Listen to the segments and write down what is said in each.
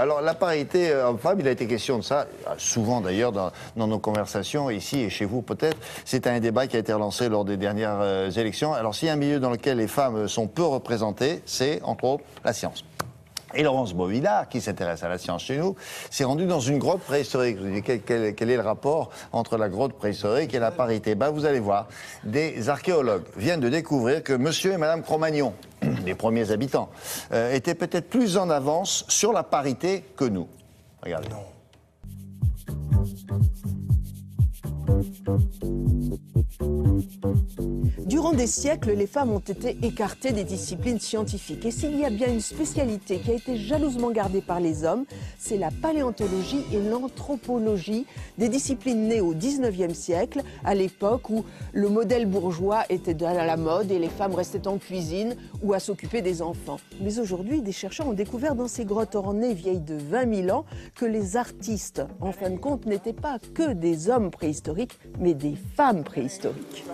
Alors la parité euh, homme-femme, il a été question de ça, euh, souvent d'ailleurs dans, nos conversations, ici et chez vous peut-être. C'est un débat qui a été relancé lors des dernières euh, élections. Alors s'il y a un milieu dans lequel les femmes sont peu représentées, c'est entre autres la science. Et Laurence Bovillard, qui s'intéresse à la science chez nous, s'est rendue dans une grotte préhistorique. Vous dis, quel, est le rapport entre la grotte préhistorique et la parité? Ben, Vous allez voir, des archéologues viennent de découvrir que monsieur et madame Cro-Magnon, les premiers habitants, euh, étaient peut-être plus en avance sur la parité que nous. Regardez. Durant des siècles, les femmes ont été écartées des disciplines scientifiques. Et s'il y a bien une spécialité qui a été jalousement gardée par les hommes, c'est la paléontologie et l'anthropologie, des disciplines nées au 19e siècle, à l'époque où le modèle bourgeois était à la mode et les femmes restaient en cuisine ou à s'occuper des enfants. Mais aujourd'hui, des chercheurs ont découvert dans ces grottes ornées vieilles de 20 000 ans que les artistes, en fin de compte, n'étaient pas que des hommes préhistoriques, mais des femmes préhistoriques.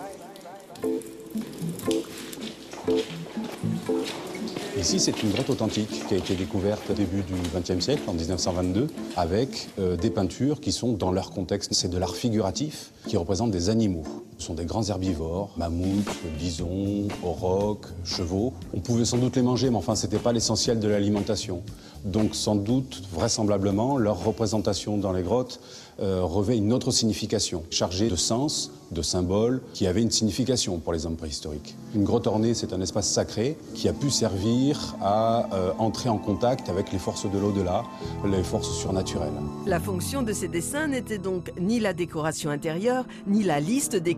Ici, c'est une grotte authentique qui a été découverte au début du XXe siècle, en 1922, avec euh, des peintures qui sont dans leur contexte. C'est de l'art figuratif qui représente des animaux. Sont des grands herbivores, mammouths, bisons, aurochs, chevaux. On pouvait sans doute les manger, mais enfin, ce n'était pas l'essentiel de l'alimentation. Donc, sans doute, vraisemblablement, leur représentation dans les grottes euh, revêt une autre signification, chargée de sens, de symboles, qui avait une signification pour les hommes préhistoriques. Une grotte ornée, c'est un espace sacré qui a pu servir à euh, entrer en contact avec les forces de l'au-delà, les forces surnaturelles. La fonction de ces dessins n'était donc ni la décoration intérieure, ni la liste des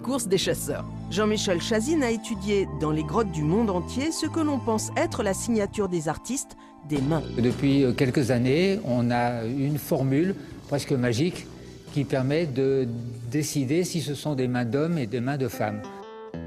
Jean-Michel Chazine a étudié dans les grottes du monde entier ce que l'on pense être la signature des artistes des mains. Depuis euh, quelques années, on a une formule presque magique qui permet de décider si ce sont des mains d'hommes et des mains de femmes.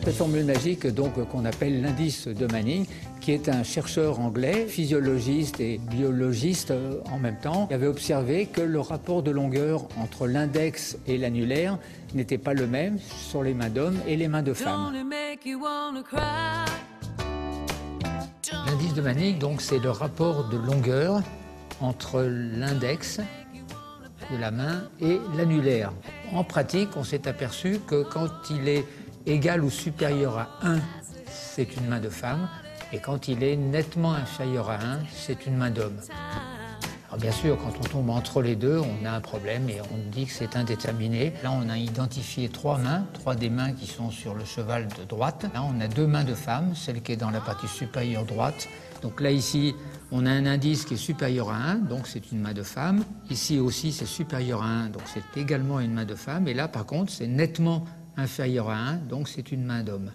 Cette formule magique donc qu'on appelle l'indice de Manning, qui est un chercheur anglais, physiologiste et biologiste euh, en même temps, avait observé que le rapport de longueur entre l'index et l'annulaire n'était pas le même sur les mains d'hommes et les mains de femmes. L'indice de Manning, donc, c'est le rapport de longueur entre l'index de la main et l'annulaire. En pratique, on s'est aperçu que quand il est égal ou supérieur à 1, c'est une main de femme, et quand il est nettement inférieur à 1, c'est une main d'homme. Alors bien sûr, quand on tombe entre les deux, on a un problème et on dit que c'est indéterminé. Là, on a identifié trois mains, trois des mains qui sont sur le cheval de droite. Là, on a deux mains de femme, celle qui est dans la partie supérieure droite. Donc là, ici, on a un indice qui est supérieur à 1, donc c'est une main de femme. Ici aussi, c'est supérieur à 1, donc c'est également une main de femme. Et là, par contre, c'est nettement inférieur à 1, donc c'est une main d'homme.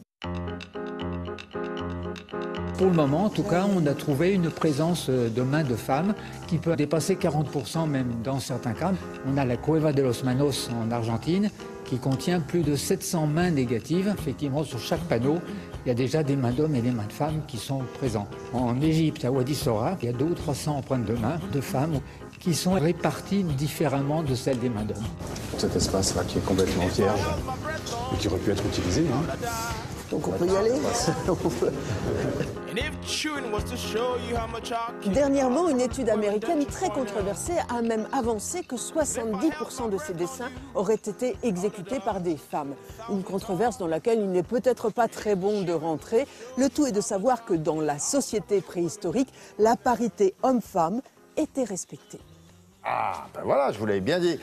Pour le moment, en tout cas, on a trouvé une présence de mains de femmes qui peut dépasser 40% même dans certains cas. On a la Cueva de los Manos en Argentine qui contient plus de 700 mains négatives. Effectivement, sur chaque panneau, il y a déjà des mains d'hommes et des mains de femmes qui sont présents. En Égypte, à Wadi Sora, il y a 200 ou 300 empreintes de mains de femmes qui sont réparties différemment de celles des mains d'hommes. Cet espace-là qui est complètement vierge et qui aurait pu être utilisé. Hein. Donc on peut y aller Dernièrement, une étude américaine très controversée a même avancé que 70% de ces dessins auraient été exécutés par des femmes. Une controverse dans laquelle il n'est peut-être pas très bon de rentrer. Le tout est de savoir que dans la société préhistorique, la parité homme-femme était respectée. Ah, ben voilà, je vous l'avais bien dit.